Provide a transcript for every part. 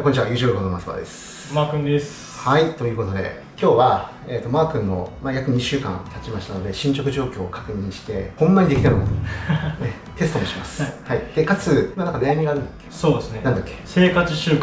こんにちは、ユージュールのマスバーです。マー君です。はい、ということで、今日は、えー、とマー君の、まあ、約2週間経ちましたので、進捗状況を確認して、ほんまにできたのか、ね、テストもします。ははい、でかつ、まあ、なんか悩みがあるんだっそうですね。け。なんだっけ？生活習慣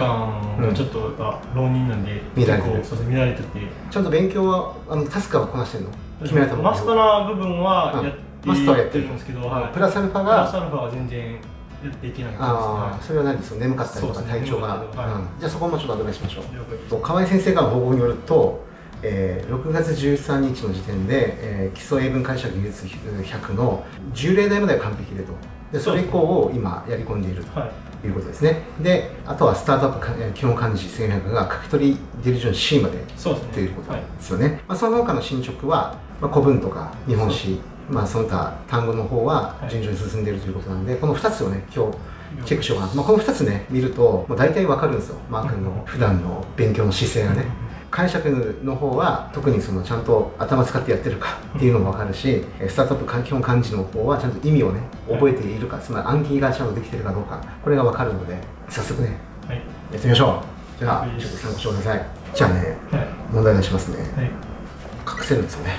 がちょっとが浪人なんで、乱れてる。そうですね乱れてて、ちゃんと勉強は、あのタスクはこなしてるの？決められたものマストな部分はうんやって,、マストはやってる。るんですけど、はい、プラスアルファプラスが、アルファは全然やっていけない。ああ、それは何ですよ、眠かったりとか、体調が、眠かったりとかはいうんじゃあそこもちょっとアドバイスしましょう。了解です。と河合先生からの報告によると、えー6月13日の時点で、えー基礎英文解釈技術100の10例題までは完璧でと。でそれ以降を今やり込んでいるはい。ということですね。であとはスタートアップ基本漢字1400が書き取りディリジョン C までそうですね。ということはい。ですよね、まあ、その他の進捗は、まあ、古文とか日本史まあ、その他単語の方は順調に進んでいるということなんで、この2つをね今日チェックしようかな。と、まあ、この2つね見るともう大体わかるんですよ。マー君の普段の勉強の姿勢がね。解釈の方は特にそのちゃんと頭使ってやってるかっていうのも分かるしスタートアップ基本漢字の方はちゃんと意味をね覚えているかつまり暗記がちゃんとできてるかどうかこれが分かるので早速ねはい。やってみましょう。じゃあちょっと参考してください。じゃあねはい。問題出しますね。はい。隠せるんですよね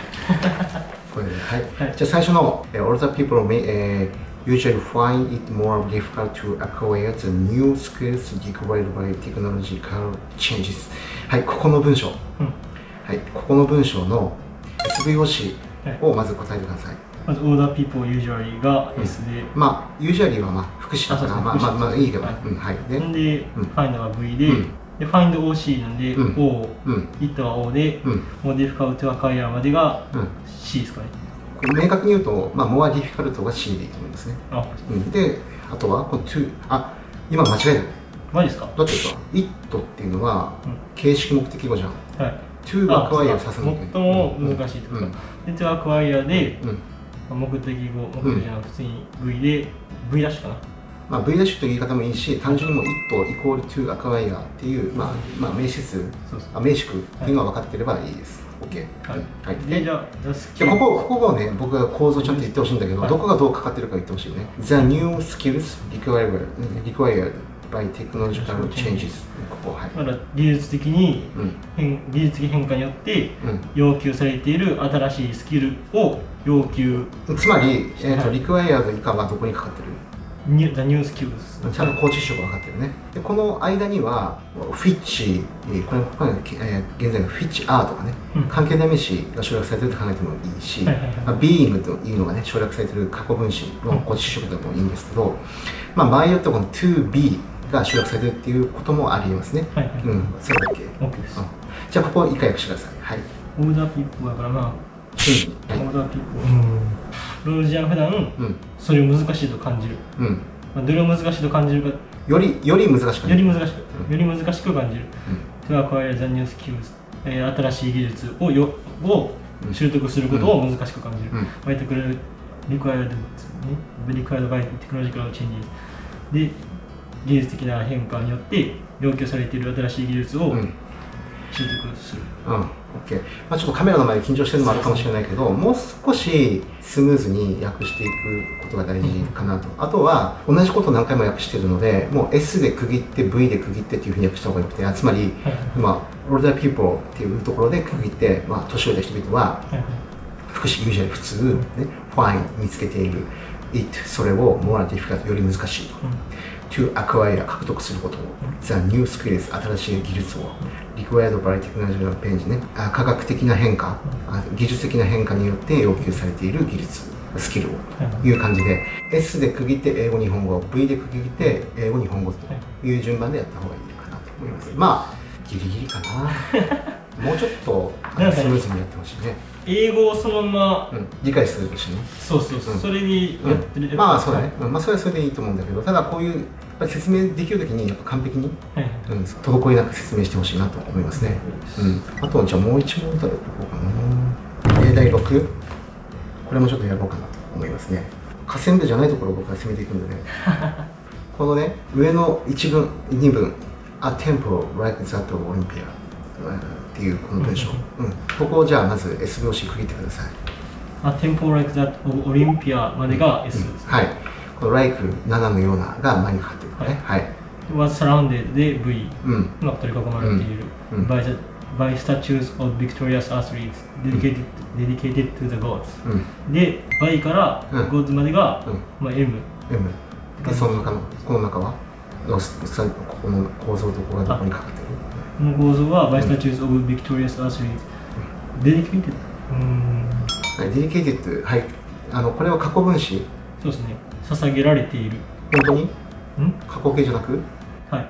これではい、はいじゃあ最初の、えー All the people may、えー usually find it more difficult to acquire the new skills required by technological changes はいここの文章うん。はいここの文章の SVOC はいをまず答えてくださいまず、older people usually が S で、まあ usually はまあ福祉だからまあまあまあいいけど、はいうんはいでんで、うん find が V で、うんで、find OC なんで、うん。O、うん。it は O で、うん。more difficult to acquire までがうん。C ですかね。これ明確に言うと、まあ、more difficult が C でいいと思いますね、あ、うん、であとはこの to あ今間違えたねマジですか？だってさ、it っていうのはうん。形式目的語じゃん。はい。to があ acquire をそう指すのか最も難しいってことか。で、to acquire で、うん。うん。目的語、目的じゃなくて、普通に V で、V ダッシュかな。まあ、V ダッシュという言い方もいいし、単純にもう it イコール to acquire っていう、まあ、まあ、名詞数。あ名詞句っていうのが分かってればいいです。OK。はい。はい。で、で、じゃあ、ここここをね、僕が構造ちゃんと言ってほしいんだけど、はいどこがどうかかってるか言ってほしいよね。The new skills required, required by technological changes。ここ、はい。まだ技術的にうん。変、技術的変化によってうん。要求されている新しいスキルを要求、つまり、えーとはい required 以下はどこにかかってる？New, the new skills。ちゃんと高知識が分かってるね。でこの間にはフィッチえーこれこれ、えー現在のフィッチアーとかね、うん。関係代名詞が省略されてると考えてもいいし、はいはいはいまあ、being というのがね省略されてる過去分詞の高知識でもいいんですけど、まあ、場合によってはこの to be が省略されてるっていうこともありえますね、はいはいうんそれだけ、OK です。うん。じゃあここ以下訳してください。はい、オーダーピーポーだからな、うんオーダー。ピーポー。うん。ロールジアン普段、うん。それを難しいと感じる。うん、まあ、どれを難しいと感じるか、よりより難しくより難しうん。く、より難しく感じる。to acquire the new skills、えー新しい技術をよをうん。習得することを難しく感じる。うん。バイテクル required ね、required by technological changes で、技術的な変化によって要求されている新しい技術をうんうん。習得する。うん、OK。まあちょっとカメラの前で緊張してるのもあるかもしれないけど、もう少しスムーズに訳していくことが大事かなと。あとは、同じことを何回も訳してるので、もう S で区切って V で区切ってっていうふうに訳した方がよくて、あつまり、まあ、older people っていうところで区切って、まあ、年老いた人々は、はいはい福祉、usually 普通、ね、fine 見つけている。It それを more difficult より難しいと。to acquire 獲得することを the new skills 新しい技術を required by technological change ね。あ科学的な変化。あ技術的な変化によって要求されている技術スキルを。という感じで S で区切って英語日本語 V で区切って英語日本語という順番でやった方がいいかなと思います。まあギリギリかな もうちょっとスムーズにやってほしいね、英語をそのまま、うん、理解するとしてね。そうそうそう、うん。それにやってる、うん、まあそうだね、うん。まあそれはそれでいいと思うんだけどただこういう説明できるときにやっぱ完璧にはいはい。うん、滞りなく説明してほしいなと思いますね。うん、あとじゃあもう一問だこうかな。例題6。これもちょっとやろうかなと思いますね。河川部じゃないところを僕が攻めていくんでね。このね、上の1文、2文、A temple like that of Olympia うんっていうこの文章。う。ん、ここをじゃあまず S 拍子区切ってください。あ、tempo like that of Olympia までが S です、はい。この like 7のようなが前にかかってるからね。はい。was surrounded で V うん。が取り囲まれている、うん。うん。By, the, by statues of victorious athletes dedicated,、dedicated to the gods うん。で by からうん。gods までが、うん。まあ、M M でその中のこの中は？ここの構造とここがどこにかかってる？この構造は by statues of victorious athletes dedicated うーん。はい、 dedicated、はい、あのこれは過去分詞、そうですね。捧げられている。本当に？ん？過去形じゃなく、うん、は い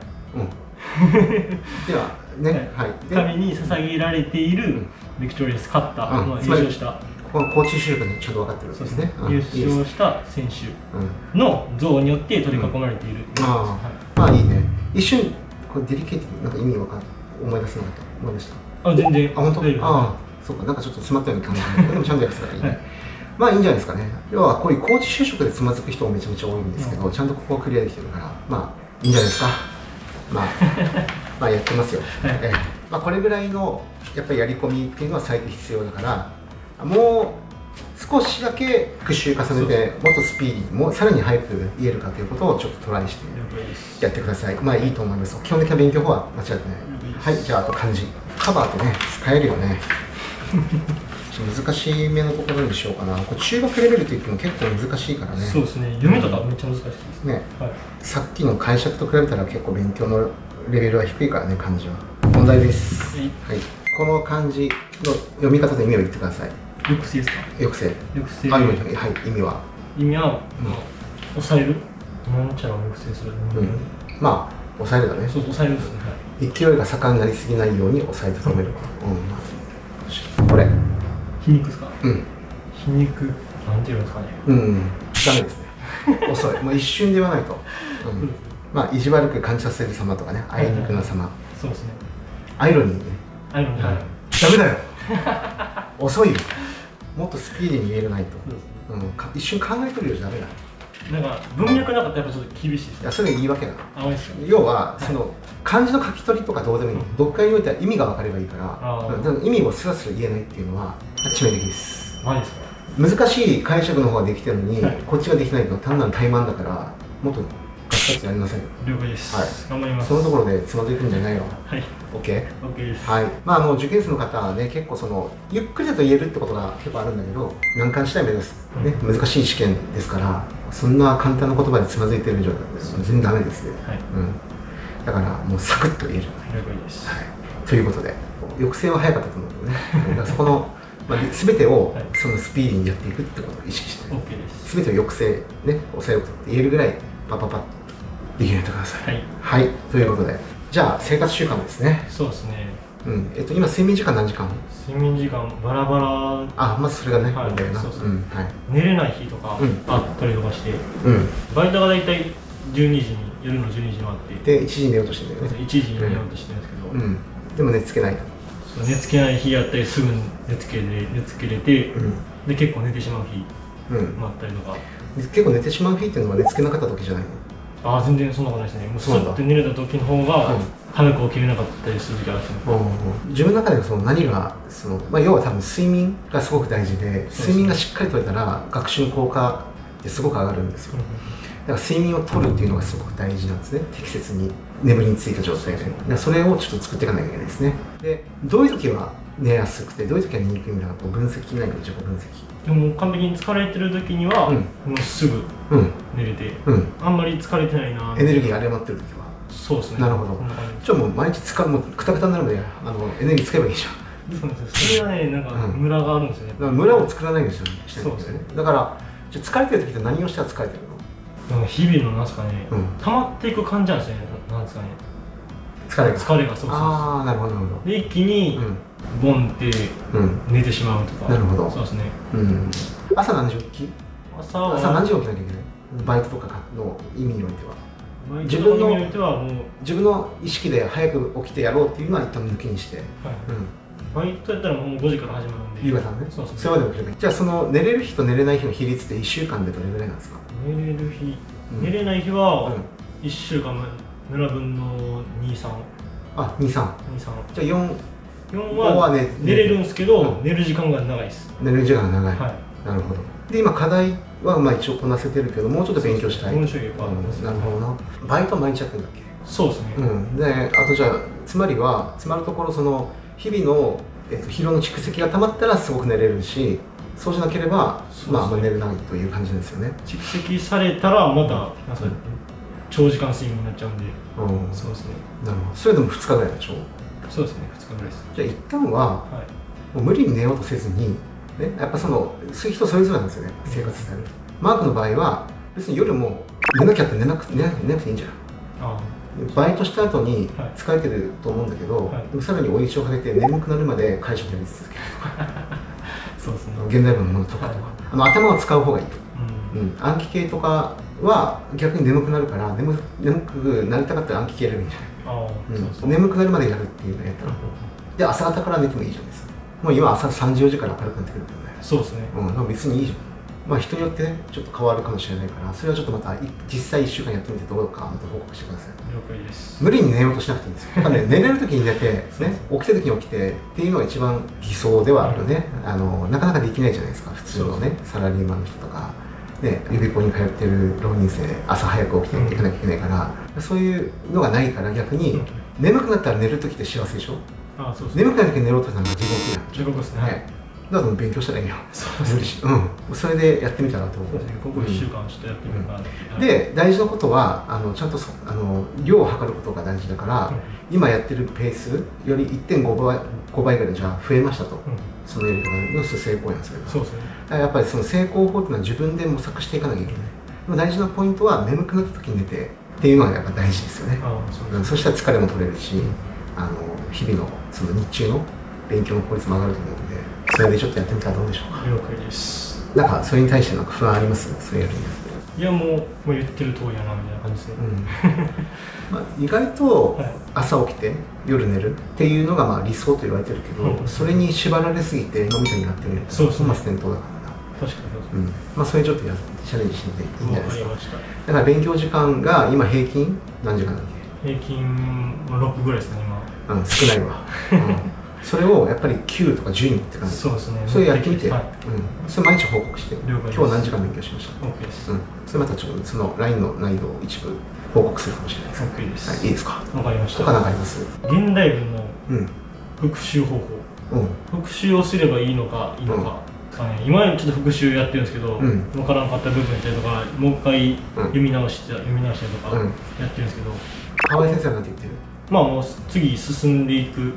では、ね、はい、で、神に捧げられているうん。 victorious 勝った、うん優勝した。この後置修飾にちょうど分かってるわけですね。うん優勝した選手うん、の像によって取り囲まれている、あはあ、まあいいね。一瞬、これ de dicated、なんか意味わかん思い出せなかった。思い出した。い、あ全然あ、本当？ああ、そうか、なんかちょっと詰まったように感じる。でもちゃんと訳すからいいね。はいまあいいんじゃないですかね。要はこういう後置修飾でつまずく人もめちゃめちゃ多いんですけど、ちゃんとここはクリアできてるから、まあいいんじゃないですか。まあ、まあやってますよ。えまあこれぐらいのやっぱりやり込みっていうのは最低必要だから、もう少しだけ復習重ねて、もっとスピーディーに、もうさらに早く言えるかということをちょっとトライしてやってください。まあいいと思います。基本的な勉強法は間違ってない。はい、じゃああと漢字。カバーってね、使えるよね。難しめのところにしようかな。これ中学レベルといっても結構難しいからね。そうですね読みとかめっちゃ難しいですね、ね、はい、さっきの解釈と比べたら結構勉強のレベルは低いからね、漢字は。問題です。はいはい。この漢字の読み方と意味を言ってください。抑制ですか？抑制。抑制あ、意味はい、意味は？意味は、うんまあ抑える？なんちゃらを抑制する、うん。まあ、抑えるだね。そう抑えるですね、はい、勢いが盛んになりすぎないように抑えて止める。うん、まあ。これ。皮肉ですか？うん。皮肉なんていうんですかねうん。ダメですね。遅い。もう一瞬で言わないと。うん。まあ、意地悪く感じさせる様とかね、あいにくな様。そうですねアイロニーね。あるのはい、ダメだよ。遅いよ。もっとスピーディーに言えないと。そうですねうん、か一瞬考えてるよじゃダメだ。いなんか文脈なかったらやっぱちょっと厳しいですや、ねそれが言い訳だ。あマジですか要は、その漢字の書き取りとかどうでもいい。読解においては意味が分かればいいから意味をスラスラ言えないっていうのは致命的です。マジですか？難しい解釈の方ができてるのに、はいこっちができないと単なる怠慢だから、もっとやりなさいよ。了解です、はい頑張りますそのところでつまずいてるんじゃないよ。はい OK? OK ですはい。まあ、あの、受験生の方はね、結構その、ゆっくりだと言えるってことが結構あるんだけど、難関次第目指す。ね、難しい試験ですから、そんな簡単な言葉でつまずいてるんじゃ全然ダメですね。はいうん。だから、もうサクッと言える。了解ですはい。ということで、抑制は早かったと思うけどね。そこの、まあ、全てをはいそのスピーディーにやっていくってことを意識して、す全てを抑制、ね、抑えることって言えるぐらい、パパパッとできるようになってください。はいはい。ということで、じゃあ、生活習慣ですね。そうですねうん。えっと、今、睡眠時間何時間？睡眠時間バラバラあ、まずそれがね、はい。そうそううん。はい。寝れない日とかうんあったりとかして、うん。バイトが大体12時に夜の12時に終わってで、1時に寝ようとしてんだよね。1時に寝ようとしてるんですけど、うん。でも寝つけない寝つけない日やったりすぐ寝つけれ寝つけれて、うん。で結構寝てしまう日うん。もあったりとか結構寝てしまう日っていうのは寝つけなかった時じゃないの？ああ全然そんなことないですね。もうスッて寝れた時の方がうん。早く起きれなかったりする時あるんですよ、自分の中でその何がその、まあ、要は多分睡眠がすごく大事で睡眠がしっかりとれたら学習の効果ってすごく上がるんですよ。だから睡眠をとるっていうのがすごく大事なんですね。適切に眠りについた状態で。だからそれをちょっと作っていかなきゃいけないですね。でどういう時は寝やすくてどういう時は寝にくいみたいなこう分析ないの自己分析でも完璧に疲れてる時には、うん。もうすぐうん。寝れてうん。あんまり疲れてないなエネルギーが荒れまってる時は。そうですね。なるほど。じ。ゃあもう毎日使うもうくたくたになるまであのエネルギー使えばいいじゃん。じそうなんですよ。それがねなんかうん。ムラがあるんですよね、だから村を作らないんですよね。そうですね。だからじゃあ疲れてる時って何をしたら疲れてるの？なんか日々のなんですかね、うん。溜まっていく感じなんですよね。ななんですかね。疲れが。疲れがそうそうそああなるほどなるほうで一気にボンってどうん。寝てしまうとか。なるほど。そうですね。うん、うん、朝何時起き？朝は朝何時起きなきゃいけない？バイトとかの意味においては。自自分の自分の意識で早く起きてやろうっていうのは一旦抜きにして、バイトやったらもう5時から始まるんで。夕方ね。そうそうそれまで起きれじゃあその寝れる日と寝れない日の比率って1週間でどれぐらいなんですか？寝れる日、うん。寝れない日はうん。1週間。村分の2323あ23じゃあ4 4ここは寝れるんですけど、うん。寝る時間が長いです。寝る時間が長い、はい。なるほど。で今課題はまあ一応こなせてるけどもうちょっと勉強したい。文章力はうん。なるほどな。バイトは毎日やってるんだっけ？そうですね、うん、であとじゃあつまりはつまるところその日々の、えっと、疲労の蓄積が溜まったらすごく寝れるしそうじゃなければ、ね。まあ、あんま寝れないという感じですよね、蓄積されたらまた長時間睡眠になっちゃうんで。うん、そうですね。なるほど。それでも2日ぐらいでしょ？そうですね2日ぐらいです。じゃあ一旦ははい。もう無理に寝ようとせずに、ね、やっぱそのそういう人それぞれなんですよね生活スタイルマークの場合は別に夜も寝なきゃって寝なく寝な寝なくていいんじゃん。あバイトした後にはい。疲れてると思うんだけど、はい。でもさらに追い打ちをかけて眠くなるまで会食やり続けるあ そうですね。現代文のものとかとか、はい。あの頭を使う方がいいと、うん。うん、暗記系とかは逆に眠くなるから眠眠くなりたかったら暗記系やればいいんじゃない、うん、眠くなるまでやるっていうのやったらで朝方から寝てもいいじゃないですかもう今朝3時4時から明るくなってくるけどねそうですねうん、まあ別にいいじゃん。まあ人によってね、ちょっと変わるかもしれないから、それはちょっとまたい実際1週間やってみてどうかまた報告してください。了解です無理に寝ようとしなくていいんですよ。やっぱね、寝れる時に寝て、ね、起きた時に起きてっていうのが一番理想ではあるよね。あの、なかなかできないじゃないですか、普通のね、サラリーマンの人とか。ね、予備校に通ってる浪人生、朝早く起きて行かなきゃいけないから、そういうのがないから逆に、眠くなったら寝る時って幸せでしょ？ああそうですね。眠くなる時に寝ろうとしたら地獄やん。地獄ですね。はい。だから勉強したらいいよ。そうですね。しうん、それでやってみたらと思う。そうですね。ここ1週間ちょっとやってみようかなと、で大事なことはあのちゃんとそあの量を測ることが大事だから、今やってるペースより1.5倍 ,5 倍ぐらいじゃあ増えましたと、うん。そのやり方の成功やんそれがそうですね。だからやっぱりその成功法っていうのは自分で模索していかなきゃいけない。でも大事なポイントは眠くなった時に寝てっていうのがやっぱ大事ですよね、そううん、そしたら疲れも取れるしあの日々のその日中の勉強の効率も上がると思うのでそれでちょっとやってみたらどうでしょうか。了解です。なんかそれに対してなんか不安あります？それやるにあっていやもうもう言ってる通りやなみたいな感じで。すね、うん。まあ、意外とはい。朝起きて夜寝るっていうのがまあ理想と言われてるけど、うんそれに縛られすぎて脳みそになってるそうですね。本末転倒だから。な、確かにそうん。まあ、それちょっとやチャレンジしてみていいんじゃないです。かだから勉強時間が今平均何時間だっ平均まあ6ぐらいですねけ、うん、少ないわ、うん、それをやっぱり9とか10に持っていか今ないそうですね。それやってみて、はい。うん、それ毎日報告して。今日何時間勉強しました？OK です、うん、それまたちょっとその LINE の難易度を一部報告するかもしれないです、OK です。はい、いいですか？わかりました。他何かあります？現代文のうん。復習方法。うん。復習をすればいいのかいいのか、ね今ちょっと復習やってるんですけど、うん。分からんかった部分やったりとかもう一回読み直して、読み直したりとかうん。やってるんですけど、河合先生は何て言ってる？まあもう次進んでいく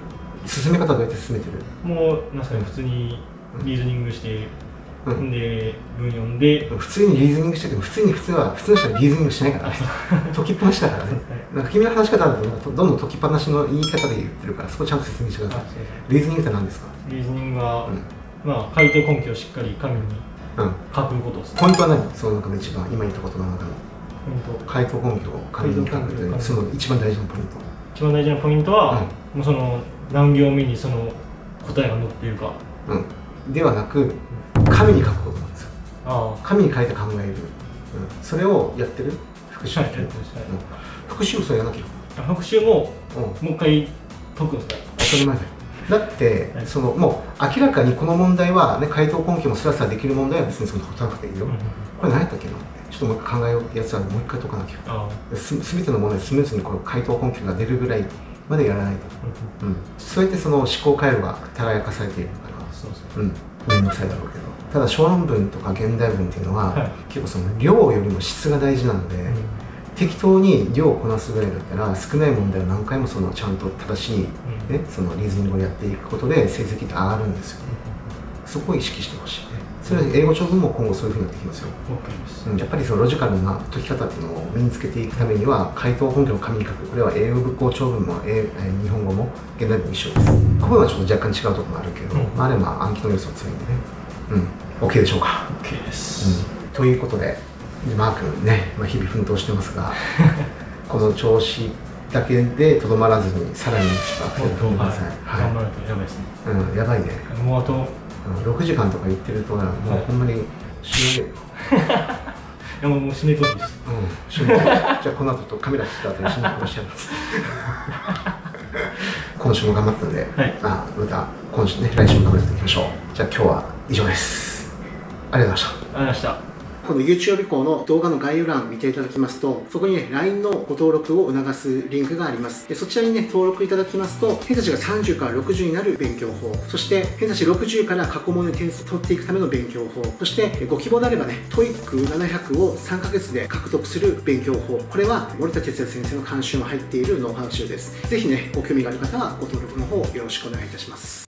進め方どうやって進めてる？もうなんすかね普通にリーズニングして、うん。で文読んで、普通にリーズニングしてても普通に普通は普通の人はリーズニングしないからね。解きっぱなしだからね。なんか君の話し方だとどんどん解きっぱなしの言い方で言ってるからそこちゃんと説明してくださいリーズニングって何ですか？リーズニングは、うん。まあ回答根拠をしっかり紙にうん。書くことですね。ポイントは何？その中で一番今言ったことの中の。回答根拠を紙に書くというその一番大事なポイント。一番大事なポイントは、もうその何行目にその答えが載っているか。うん、ではなく紙に書くことなんですよ。あ紙に書いて考える、うん、それをやってる。復習やってますはい。うん。復習をそれやらなきゃあ復習もうん。もう一回解くんですか？当たり前だよ。だって、はい。そのもう明らかにこの問題は、ね、回答根拠もスラスラできる問題は別にその解かなくていいよ、うん。うんこれ何やったっけな？ちょっともう一回考えようってやつはもう一回解かなきゃ。ああ。す全ての問題スムーズにこの回答根拠が出るぐらいまでやらないと、うん、そうやってその思考回路が耕かされているから。そうですねう。ん、面倒くさいだろうけど。ただ小論文とか現代文っていうのは、はい。結構その量よりも質が大事なので、適当に量をこなすぐらいだったら少ない問題を何回もそのちゃんと正しい、ね、そのリーズニングをやっていくことで成績って上がるんですよそこを意識してほしい。ねそれは英語長文も今後そういうふうになってきますよ、やっぱりそのロジカルな解き方っていうのを身につけていくためには回答根拠の紙に書く。これは英語語長文も英えー日本語も現代文も一緒です。ここはちょっと若干違うところもあるけど、うん。まああれは暗記の要素が強いんでね。うん。OK でしょうか？OK です、うん、ということでマー君ね、まあ、日々奮闘してますが この調子だけでとどまらずにさらにちょっとアクセル踏んでください、はい、頑張らないとやばいですね。うん、やばいね、もうあとうん、6時間とか言ってるともうはい。ほんまに死ぬよ、いやもうもう締めといていいです。うん、死ぬ。じゃあこの後とカメラ切った後に死ぬしれないです。今週も頑張ったんで、はい。あまた今週ね来週も頑張っていきましょう。じゃあ今日は以上です。ありがとうございました。ありがとうございましたこの YouTube 以降の動画の概要欄を見ていただきますと、そこにね、LINE のご登録を促すリンクがあります。でそちらにね、登録いただきますと、偏差値が30から60になる勉強法、そして偏差値60から過去問の点数を取っていくための勉強法、そしてご希望であればね、TOEIC700 を3ヶ月で獲得する勉強法、これは森田哲也先生の監修も入っているノウハウ集です。ぜひね、ご興味がある方はご登録の方よろしくお願いいたします。